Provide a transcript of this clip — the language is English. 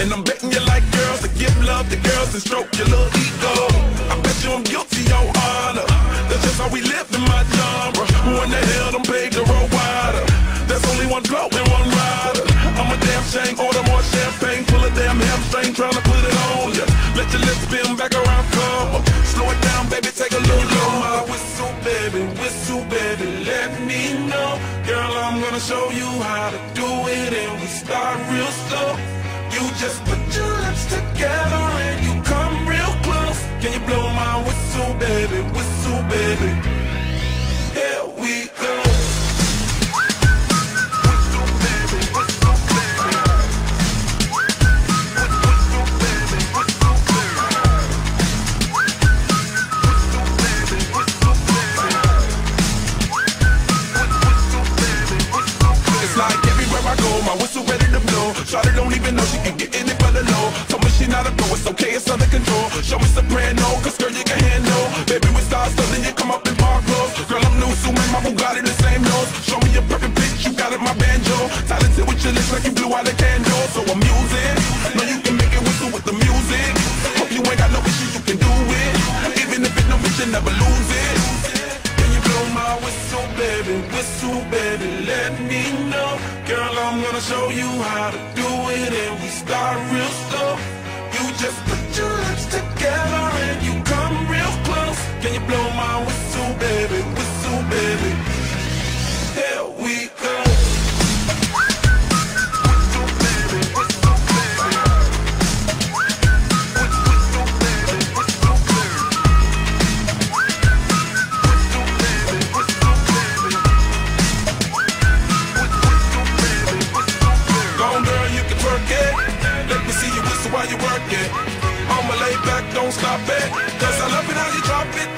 And I'm betting you like girls that give love to girls and stroke your little ego. I bet you I'm guilty, your honor. That's just how we live in my genre. Who in the hell done paved the road wider? There's only one Flo and one Rida. I'm a damn shame, order more champagne, pull a damn hamstring, tryna put it on ya. Let your lips spin back around, come on. Slow it down, baby, take a little. My whistle, baby, whistle, baby, let me know. Girl, I'm gonna show you how to do it, and we start real slow. My whistle ready to blow. Shawty don't even know she can get in it for the low. Told me she not a pro, it's okay, it's under control. Show me soprano, cause girl you can handle. Baby we start something, you come up in park clothes. Girl I'm new, so my Bugatti the same nose. Show me a perfect pitch, you got it, my banjo. Talented with your lips like you blew out a candle. So I'm using, know you can make it whistle with the music. Hope you ain't got no issues, you can do it. Even if it's no bitch, you never lose it. Can you blow my whistle, baby? Whistle, baby, let me. Girl, I'm gonna show you how to do it, and we start real slow. You just while you work it. I'ma lay back, don't stop it. Cause I love it how you drop it.